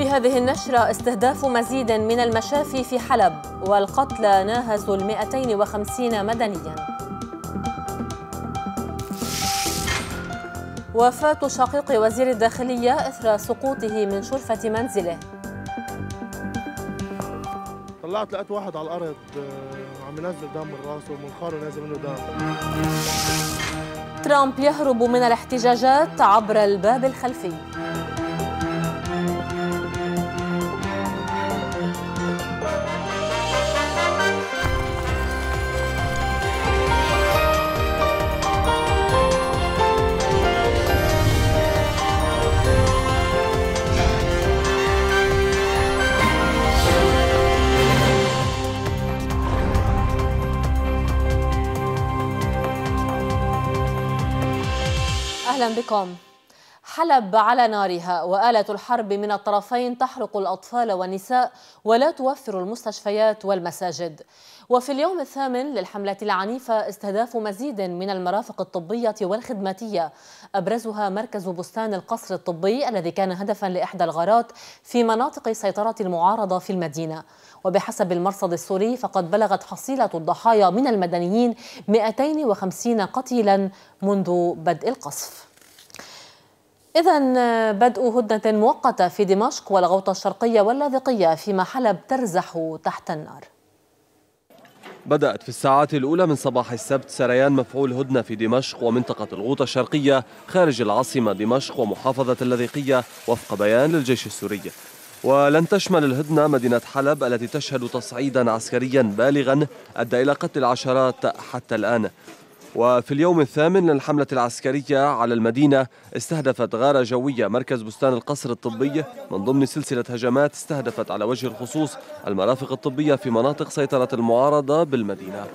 في هذه النشرة استهداف مزيد من المشافي في حلب والقتلى ناهزوا ال 250 مدنيا. وفاة شقيق وزير الداخلية إثر سقوطه من شرفة منزله. طلعت لقيت واحد على الأرض آه، عم ينزل دم من راسه ومنخاره نازل منه دم. ترامب يهرب من الاحتجاجات عبر الباب الخلفي. أهلا بكم. حلب على نارها وآلة الحرب من الطرفين تحرق الأطفال والنساء ولا توفر المستشفيات والمساجد. وفي اليوم الثامن للحملة العنيفة استهداف مزيد من المرافق الطبية والخدماتية. أبرزها مركز بستان القصر الطبي الذي كان هدفا لإحدى الغارات في مناطق سيطرة المعارضة في المدينة. وبحسب المرصد السوري فقد بلغت حصيلة الضحايا من المدنيين 250 قتيلا منذ بدء القصف. إذا بدء هدنة مؤقتة في دمشق والغوطة الشرقية واللاذقية فيما حلب ترزح تحت النار. بدأت في الساعات الأولى من صباح السبت سريان مفعول هدنة في دمشق ومنطقة الغوطة الشرقية خارج العاصمة دمشق ومحافظة اللاذقية وفق بيان للجيش السوري. ولن تشمل الهدنة مدينة حلب التي تشهد تصعيدا عسكريا بالغا أدى إلى قتل العشرات حتى الآن. وفي اليوم الثامن للحملة العسكرية على المدينة استهدفت غارة جوية مركز بستان القصر الطبي من ضمن سلسلة هجمات استهدفت على وجه الخصوص المرافق الطبية في مناطق سيطرة المعارضة بالمدينة.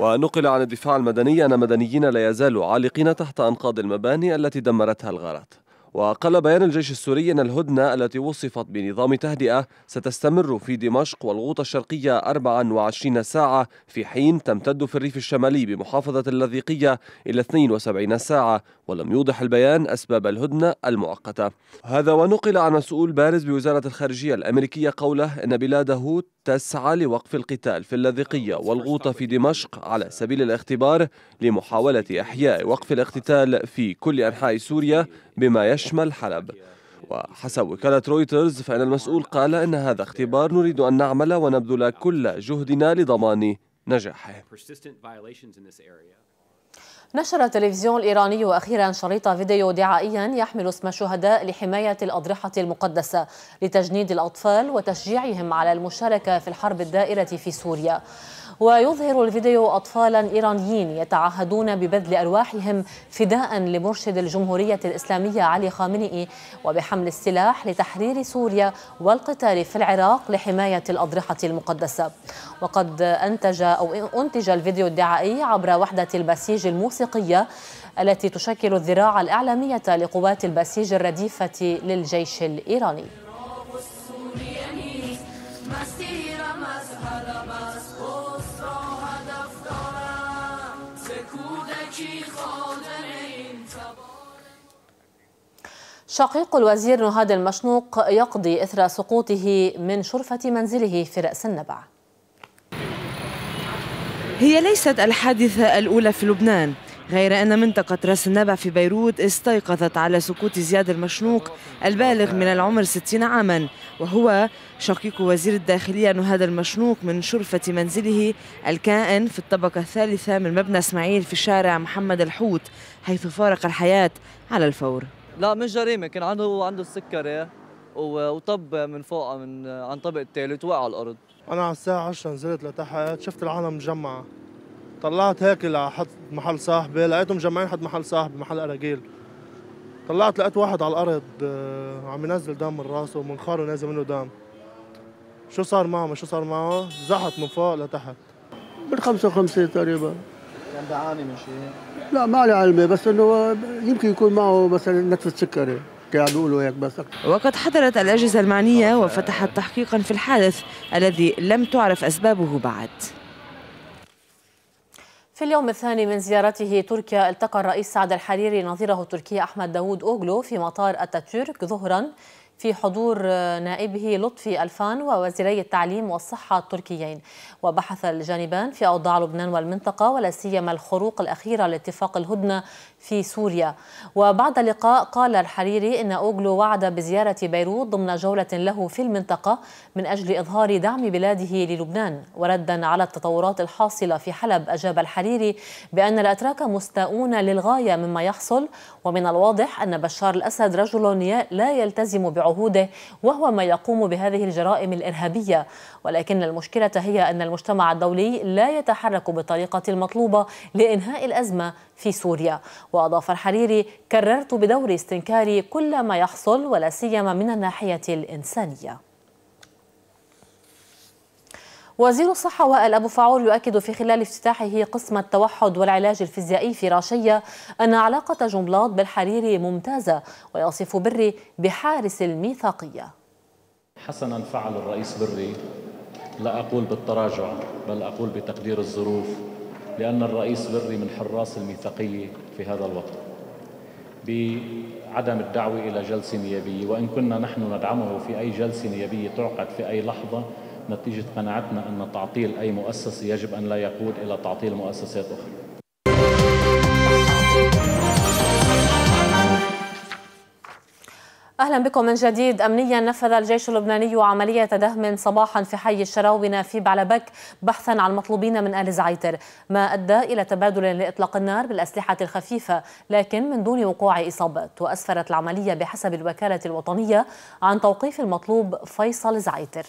ونقل عن الدفاع المدني أن مدنيين لا يزالوا عالقين تحت أنقاض المباني التي دمرتها الغارات. وقال بيان الجيش السوري أن الهدنة التي وصفت بنظام تهدئة ستستمر في دمشق والغوطة الشرقية 24 ساعة في حين تمتد في الريف الشمالي بمحافظة اللاذقية إلى 72 ساعة ولم يوضح البيان أسباب الهدنة المؤقتة. هذا ونقل عن مسؤول بارز بوزارة الخارجية الأمريكية قوله أن بلاده تسعى لوقف القتال في اللاذقية والغوطة في دمشق على سبيل الاختبار لمحاولة إحياء وقف الاقتتال في كل أنحاء سوريا بما يشمل حلب. وحسب وكالة رويترز فإن المسؤول قال إن هذا اختبار نريد أن نعمل ونبذل كل جهدنا لضمان نجاحه. نشر التلفزيون الإيراني أخيرا شريط فيديو دعائيا يحمل اسم شهداء لحماية الأضرحة المقدسة لتجنيد الأطفال وتشجيعهم على المشاركة في الحرب الدائرة في سوريا. ويظهر الفيديو أطفالا إيرانيين يتعهدون ببذل أرواحهم فداء لمرشد الجمهورية الإسلامية علي خامنئي وبحمل السلاح لتحرير سوريا والقتال في العراق لحماية الأضرحة المقدسة. وقد أنتج أو أنتج الفيديو الدعائي عبر وحدة البسيج الموسيقية التي تشكل الذراع الإعلامية لقوات البسيج الرديفة للجيش الإيراني. شقيق الوزير نهاد المشنوق يقضي إثر سقوطه من شرفة منزله في رأس النبع. هي ليست الحادثة الأولى في لبنان غير أن منطقة رأس النبع في بيروت استيقظت على سقوط زياد المشنوق البالغ من العمر 60 عاما وهو شقيق وزير الداخلية نهاد المشنوق من شرفة منزله الكائن في الطبقة الثالثة من مبنى إسماعيل في شارع محمد الحوت حيث فارق الحياة على الفور. لا مش جريمة. كان عنده عنده السكري وطب من فوق من عن طبق الثالث وقع على الأرض. أنا على الساعة 10 نزلت لتحت شفت العالم مجمعة. طلعت هيك لحد محل صاحبي لقيتهم مجمعين حد محل صاحبي محل أراجيل. طلعت لقيت واحد على الأرض آه، عم ينزل دم من راسه ومنخاره نازل منه دم. شو صار معه؟ شو صار معه؟ زحت من فوق لتحت. بال 55 تقريبا. من شيء؟ لا ما لي علمي بس إنه يمكن يكون معه مثلا نتفة سكري كانوا بيقولوا هيك بس. وقد حضرت الأجهزة المعنية وفتحت تحقيقا في الحادث الذي لم تعرف أسبابه بعد. في اليوم الثاني من زيارته تركيا التقى الرئيس سعد الحريري نظيره التركي أحمد داوود أوغلو في مطار أتاتورك ظهرا. في حضور نائبه لطفي الفان ووزيري التعليم والصحة التركيين. وبحث الجانبان في أوضاع لبنان والمنطقة ولا سيما الخروق الأخيرة لاتفاق الهدنة في سوريا. وبعد اللقاء قال الحريري إن أوغلو وعد بزيارة بيروت ضمن جولة له في المنطقة من أجل إظهار دعم بلاده للبنان. وردا على التطورات الحاصلة في حلب أجاب الحريري بأن الأتراك مستاءون للغاية مما يحصل. ومن الواضح أن بشار الأسد رجل لا يلتزم بعهوده وهو ما يقوم بهذه الجرائم الإرهابية. ولكن المشكلة هي أن المجتمع الدولي لا يتحرك بالطريقة المطلوبة لإنهاء الأزمة في سوريا. وأضاف الحريري كررت بدوري استنكاري كل ما يحصل ولا سيما من الناحية الإنسانية. وزير الصحة وائل أبو فعول يؤكد في خلال افتتاحه قسم التوحد والعلاج الفيزيائي في راشية أن علاقة جنبلاط بالحريري ممتازة ويصف بري بحارس الميثاقية. حسنا فعل الرئيس بري لا أقول بالتراجع بل أقول بتقدير الظروف لأن الرئيس بري من حراس الميثاقية في هذا الوقت. بعدم الدعوة إلى جلسة نيابية وإن كنا نحن ندعمه في أي جلسة نيابية تعقد في أي لحظة نتيجة قناعتنا أن تعطيل أي مؤسسة يجب أن لا يقود إلى تعطيل مؤسسات أخرى. أهلا بكم من جديد. امنيا نفذ الجيش اللبناني عملية دهم صباحا في حي الشراونه في بعلبك بحثا عن مطلوبين من آل زعيتر ما أدى إلى تبادل لإطلاق النار بالأسلحة الخفيفة لكن من دون وقوع اصابات واسفرت العملية بحسب الوكالة الوطنية عن توقيف المطلوب فيصل زعيتر.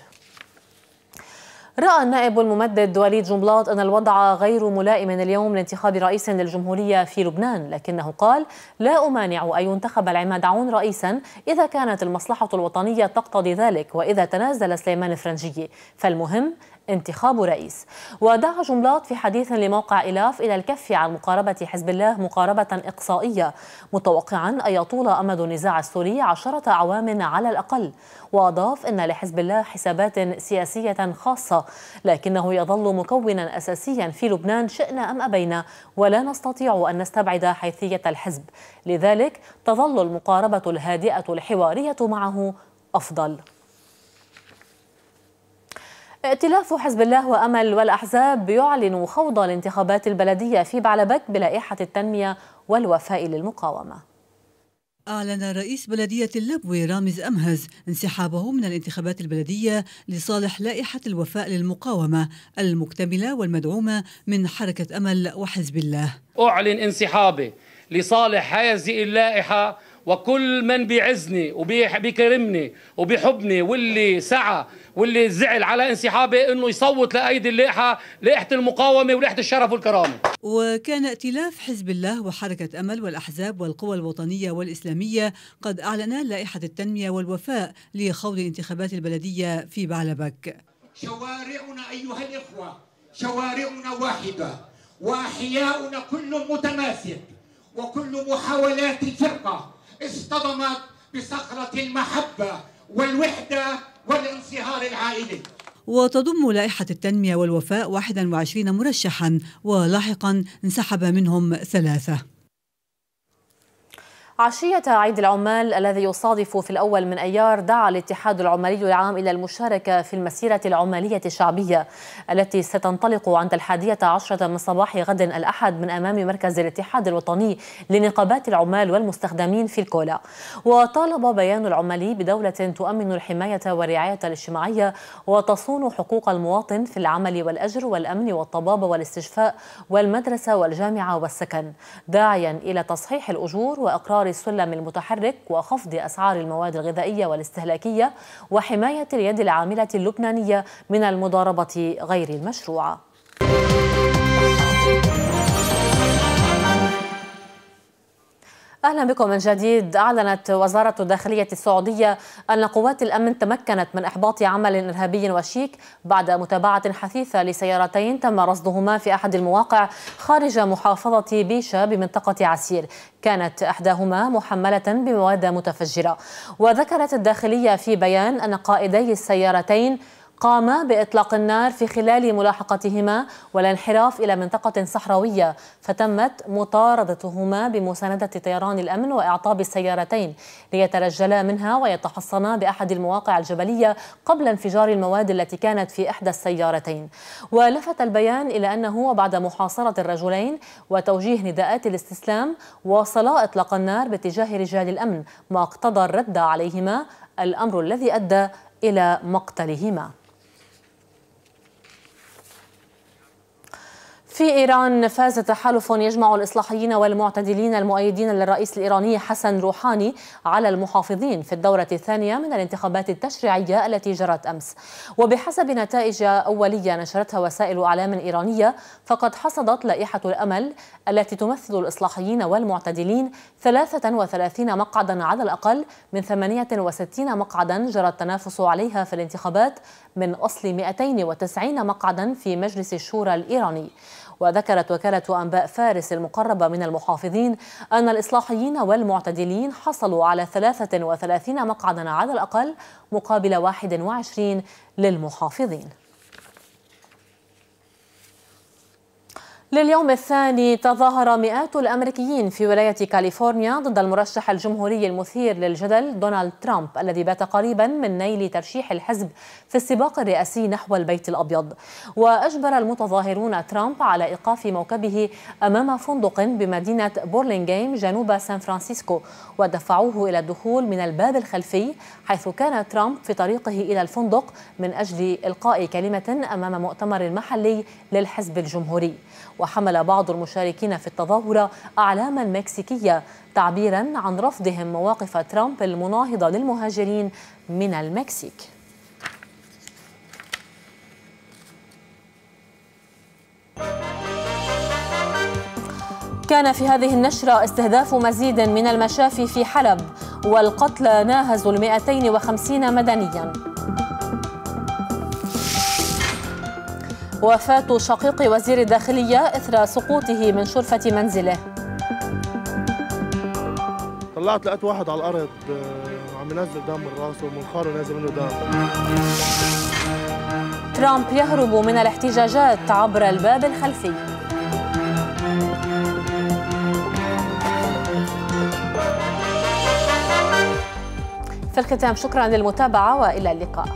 رأى النائب الممدد وليد جنبلاط أن الوضع غير ملائم اليوم لانتخاب رئيس للجمهورية في لبنان لكنه قال لا أمانع أن ينتخب العماد عون رئيسا إذا كانت المصلحة الوطنية تقتضي ذلك وإذا تنازل سليمان الفرنجي. فالمهم انتخاب رئيس. ودعا جملات في حديث لموقع إلاف إلى الكف عن مقاربة حزب الله مقاربة إقصائية متوقعا أن يطول أمد النزاع السوري عشرة أعوام على الأقل. وأضاف أن لحزب الله حسابات سياسية خاصة لكنه يظل مكونا أساسيا في لبنان شئنا أم أبينا ولا نستطيع أن نستبعد حيثية الحزب. لذلك تظل المقاربة الهادئة الحوارية معه أفضل. ائتلاف حزب الله وأمل والأحزاب يعلن خوض الانتخابات البلدية في بعلبك بلائحة التنمية والوفاء للمقاومة. أعلن رئيس بلدية اللبوي رامز أمهز انسحابه من الانتخابات البلدية لصالح لائحة الوفاء للمقاومة المكتملة والمدعومة من حركة أمل وحزب الله. أعلن انسحابي لصالح هذه اللائحة وكل من بيعزني وبيكرمني وبيحبني واللي سعى واللي زعل على انسحابه إنه يصوت لأيدي اللائحة لائحة المقاومة ولائحة الشرف والكرامة. وكان ائتلاف حزب الله وحركة أمل والأحزاب والقوى الوطنية والإسلامية قد أعلنا لائحة التنمية والوفاء لخوض الانتخابات البلدية في بعلبك. شوارعنا أيها الإخوة شوارعنا واحدة وأحياؤنا كل متماسك وكل محاولات الفرقة اصطدمت بصخرة المحبة والوحدة والانصهار العائلي. وتضم لائحة التنمية والوفاء 21 مرشحا ولاحقا انسحب منهم ثلاثة. عشية عيد العمال الذي يصادف في الأول من أيار دعا الاتحاد العمالي العام إلى المشاركة في المسيرة العمالية الشعبية التي ستنطلق عند الحادية عشرة من صباح غد الأحد من أمام مركز الاتحاد الوطني لنقابات العمال والمستخدمين في الكولا. وطالب بيان العمالي بدولة تؤمن الحماية والرعاية الاجتماعية وتصون حقوق المواطن في العمل والأجر والأمن والطبابة والاستشفاء والمدرسة والجامعة والسكن. داعيا إلى تصحيح الأجور وإقرار السلم المتحرك وخفض أسعار المواد الغذائية والاستهلاكية وحماية اليد العاملة اللبنانية من المضاربة غير المشروعة. أهلا بكم من جديد. أعلنت وزارة الداخلية السعودية أن قوات الأمن تمكنت من إحباط عمل إرهابي وشيك بعد متابعة حثيثة لسيارتين تم رصدهما في أحد المواقع خارج محافظة بيشة بمنطقة عسير. كانت إحداهما محملة بمواد متفجرة. وذكرت الداخلية في بيان أن قائدي السيارتين قام بإطلاق النار في خلال ملاحقتهما والانحراف إلى منطقة صحراوية فتمت مطاردتهما بمساندة طيران الأمن وإعطاب السيارتين ليترجلا منها ويتحصنا بأحد المواقع الجبلية قبل انفجار المواد التي كانت في إحدى السيارتين. ولفت البيان إلى أنه وبعد محاصرة الرجلين وتوجيه نداءات الاستسلام واصلا إطلاق النار باتجاه رجال الأمن ما اقتضى الرد عليهما الأمر الذي أدى إلى مقتلهما. في إيران فاز تحالف يجمع الإصلاحيين والمعتدلين المؤيدين للرئيس الإيراني حسن روحاني على المحافظين في الدورة الثانية من الانتخابات التشريعية التي جرت أمس. وبحسب نتائج أولية نشرتها وسائل أعلام إيرانية فقد حصدت لائحة الأمل التي تمثل الإصلاحيين والمعتدلين 33 مقعدا على الأقل من 68 مقعدا جرى التنافس عليها في الانتخابات من أصل 290 مقعدا في مجلس الشورى الإيراني. وذكرت وكالة أنباء فارس المقربة من المحافظين أن الإصلاحيين والمعتدلين حصلوا على 33 مقعدا على الأقل مقابل 21 للمحافظين. لليوم الثاني تظاهر مئات الأمريكيين في ولاية كاليفورنيا ضد المرشح الجمهوري المثير للجدل دونالد ترامب الذي بات قريبا من نيل ترشيح الحزب في السباق الرئاسي نحو البيت الأبيض. وأجبر المتظاهرون ترامب على إيقاف موكبه أمام فندق بمدينة بورلينغهام جنوب سان فرانسيسكو ودفعوه إلى الدخول من الباب الخلفي حيث كان ترامب في طريقه إلى الفندق من أجل إلقاء كلمة أمام مؤتمر محلي للحزب الجمهوري. وحمل بعض المشاركين في التظاهرة أعلاما مكسيكية تعبيرا عن رفضهم مواقف ترامب المناهضة للمهاجرين من المكسيك. كان في هذه النشرة استهداف مزيد من المشافي في حلب والقتلى ناهزوا المئتين وخمسين مدنياً. وفاة شقيق وزير الداخلية إثر سقوطه من شرفة منزله. طلعت لقيت واحد على الأرض آه، عم ينزل دم من راسه ومنخاره نازل منه دم. ترامب يهرب من الاحتجاجات عبر الباب الخلفي. في الختام شكرا للمتابعة وإلى اللقاء.